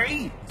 Gary?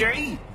Jay?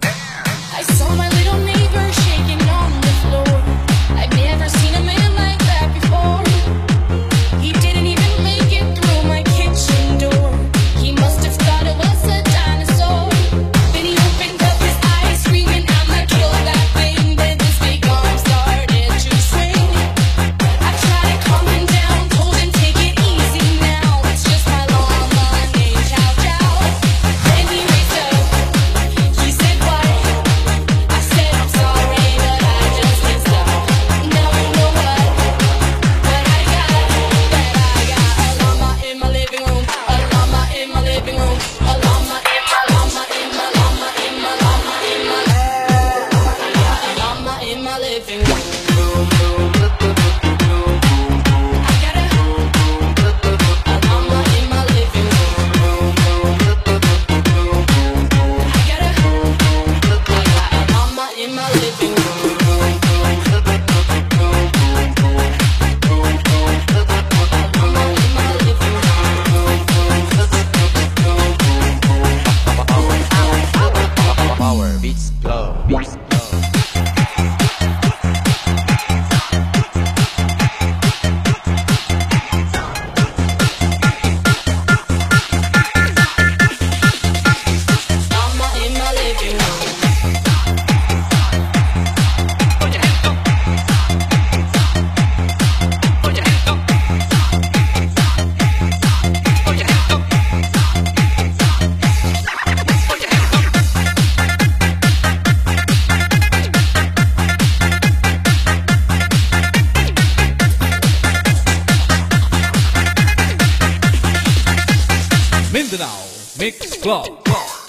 Mix Club.